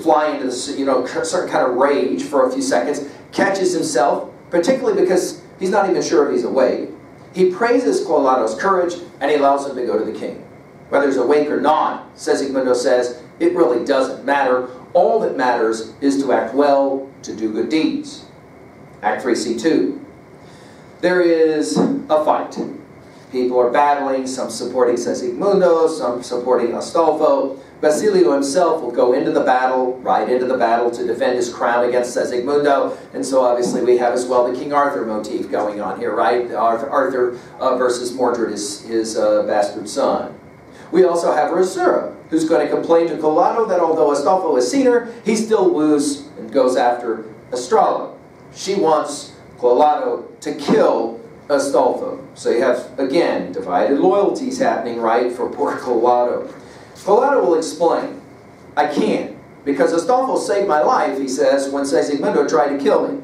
fly into this, you know, certain kind of rage for a few seconds, catches himself, particularly because he's not even sure if he's awake. He praises Clotaldo's courage and he allows him to go to the king. Whether he's awake or not, Segismundo says, it really doesn't matter. All that matters is to act well, to do good deeds. Act 3c2. There is a fight. People are battling, some supporting Segismundo, some supporting Astolfo. Basilio himself will go into the battle, right into the battle to defend his crown against Segismundo. And so obviously we have as well the King Arthur motif going on here, right? Arthur uh, versus Mordred, his, his uh, bastard son. We also have Rosaura, who's going to complain to Clotaldo that although Astolfo has seen her, he still woos and goes after Estrella. She wants Clotaldo to kill Astolfo. So you have, again, divided loyalties happening, right, for poor Colado. Clotaldo will explain, I can't, because Astolfo saved my life, he says, when Segismundo tried to kill me.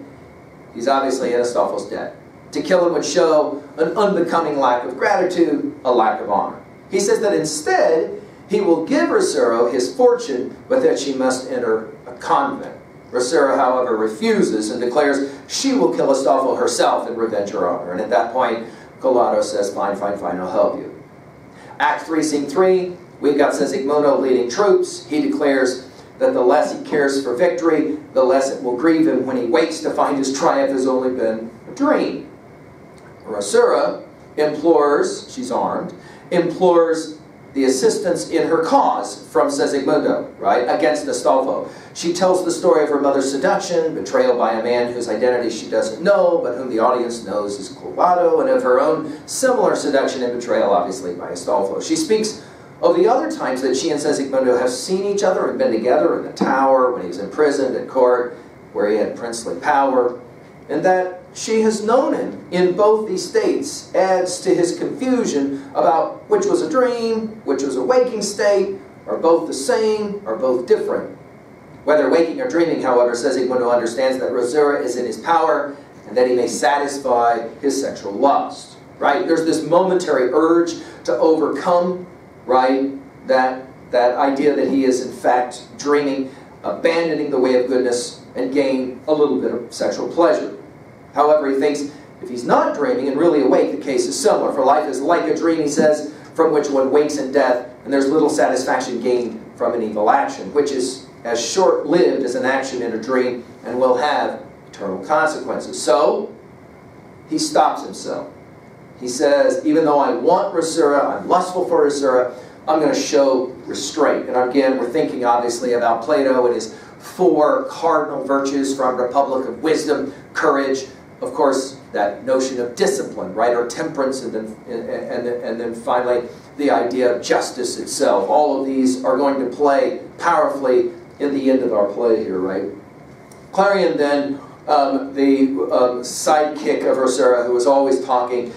He's obviously in Astolfo's debt. To kill him would show an unbecoming lack of gratitude, a lack of honor. He says that instead, he will give Rosaura his fortune, but that she must enter a convent. Rosaura, however, refuses and declares she will kill Astolfo herself and revenge her honor. And at that point, Clotaldo says, fine, fine, fine, I'll help you. Act 3, Scene 3, we've got Segismundo leading troops. He declares that the less he cares for victory, the less it will grieve him when he wakes to find his triumph has only been a dream. Rosaura implores, she's armed, implores the assistance in her cause from Segismundo, right, against Astolfo. She tells the story of her mother's seduction, betrayal by a man whose identity she doesn't know, but whom the audience knows is Clotaldo, and of her own similar seduction and betrayal, obviously, by Astolfo. She speaks of the other times that she and Segismundo have seen each other and been together in the tower, when he was imprisoned at court, where he had princely power, and that she has known him in both these states adds to his confusion about which was a dream, which was a waking state, are both the same, are both different. Whether waking or dreaming, however, Segismundo understands that Rosaura is in his power and that he may satisfy his sexual lust. Right? There's this momentary urge to overcome, right, that, that idea that he is in fact dreaming, abandoning the way of goodness, and gain a little bit of sexual pleasure. However, he thinks if he's not dreaming and really awake, the case is similar. For life is like a dream, he says, from which one wakes in death, and there's little satisfaction gained from an evil action, which is as short-lived as an action in a dream and will have eternal consequences. So, he stops himself. He says, even though I want Rosaura, I'm lustful for Rosaura, I'm going to show restraint. And again, we're thinking obviously about Plato and his four cardinal virtues from Republic of Wisdom, courage, of course, that notion of discipline, right, or temperance, and then, and, and, then finally the idea of justice itself. All of these are going to play powerfully in the end of our play here, right? Clarion then, um, the um, sidekick of Rosaura, who was always talking,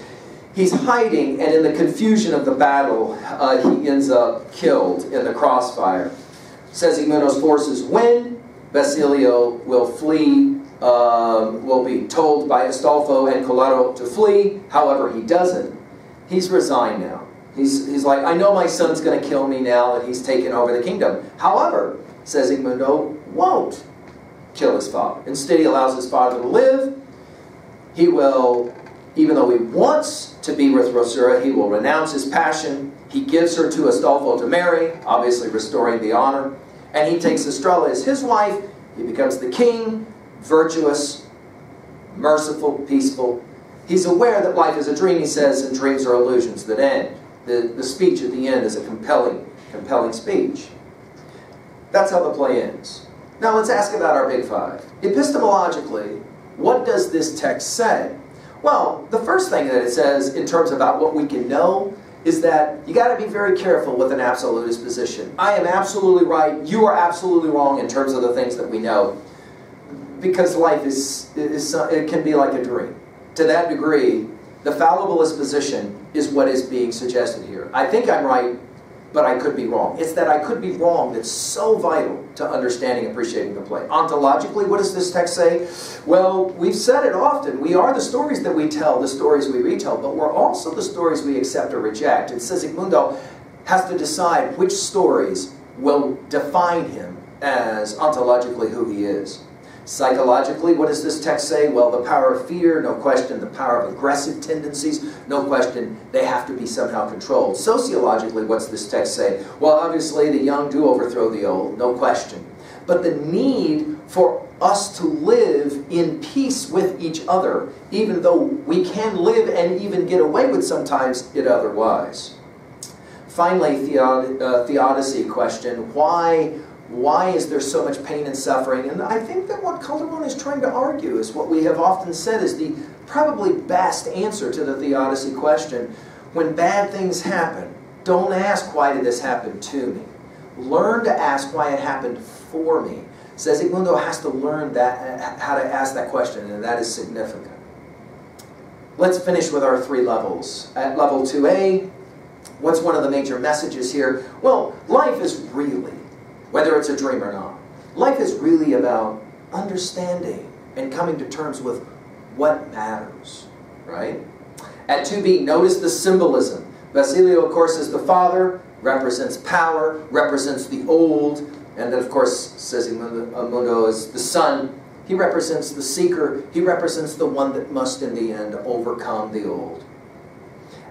he's hiding, and in the confusion of the battle, uh, he ends up killed in the crossfire. Says Segismundo's forces win, Basilio will flee um, will be told by Astolfo and Clotaldo to flee. However, he doesn't. He's resigned now. He's, he's like, I know my son's going to kill me now that he's taken over the kingdom. However, Segismundo won't kill his father. Instead, he allows his father to live. He will, even though he wants to be with Rosaura, he will renounce his passion. He gives her to Astolfo to marry, obviously restoring the honor. And he takes Estrella as his wife. He becomes the king virtuous, merciful, peaceful. He's aware that life is a dream, he says, and dreams are illusions that end. The, the speech at the end is a compelling, compelling speech. That's how the play ends. Now let's ask about our big five. Epistemologically, what does this text say? Well, the first thing that it says in terms about what we can know is that you got to be very careful with an absolutist position. I am absolutely right, you are absolutely wrong in terms of the things that we know because life is, is it can be like a dream. To that degree, the fallibilist position is what is being suggested here. I think I'm right, but I could be wrong. It's that I could be wrong that's so vital to understanding and appreciating the play. Ontologically, what does this text say? Well, we've said it often. We are the stories that we tell, the stories we retell, but we're also the stories we accept or reject. And Segismundo has to decide which stories will define him as ontologically who he is. Psychologically, what does this text say? Well, the power of fear, no question. The power of aggressive tendencies, no question. They have to be somehow controlled. Sociologically, what's this text say? Well, obviously, the young do overthrow the old, no question. But the need for us to live in peace with each other, even though we can live and even get away with sometimes it otherwise. Finally, theod uh, theodicy question. Why why is there so much pain and suffering? And I think that what Calderon is trying to argue is what we have often said is the probably best answer to the theodicy question. When bad things happen, don't ask, why did this happen to me? Learn to ask why it happened for me. Says Segismundo has to learn that, how to ask that question, and that is significant. Let's finish with our three levels. At level 2A, what's one of the major messages here? Well, life is really whether it's a dream or not. Life is really about understanding and coming to terms with what matters, right? At 2b, notice the symbolism. Basilio, of course, is the father, represents power, represents the old, and then, of course, Segismundo is the son. He represents the seeker. He represents the one that must, in the end, overcome the old.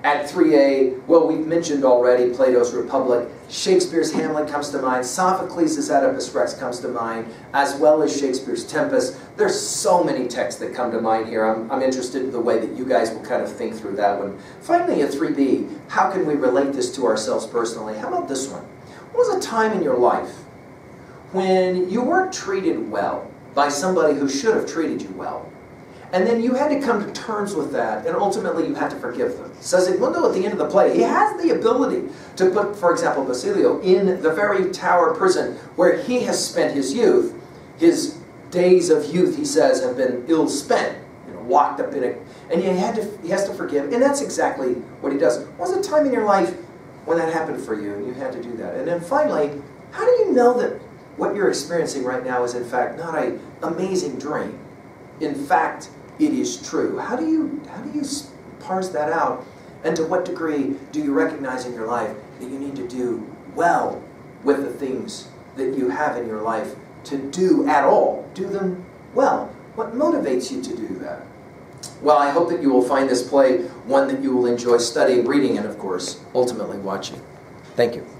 At 3a, well, we've mentioned already Plato's Republic. Shakespeare's Hamlet comes to mind. Sophocles' Oedipus Rex comes to mind, as well as Shakespeare's Tempest. There's so many texts that come to mind here. I'm, I'm interested in the way that you guys will kind of think through that one. Finally, at 3b, how can we relate this to ourselves personally? How about this one? What was a time in your life when you weren't treated well by somebody who should have treated you well? And then you had to come to terms with that, and ultimately you had to forgive them. So Segismundo at the end of the play, he has the ability to put, for example, Basilio in the very tower prison where he has spent his youth. His days of youth, he says, have been ill spent, you know, locked up in it. And he, had to, he has to forgive, and that's exactly what he does. Was a time in your life when that happened for you, and you had to do that? And then finally, how do you know that what you're experiencing right now is in fact not an amazing dream? In fact, it is true. How do you how do you parse that out? And to what degree do you recognize in your life that you need to do well with the things that you have in your life to do at all? Do them well. What motivates you to do that? Well, I hope that you will find this play one that you will enjoy studying, reading, and of course, ultimately watching. Thank you.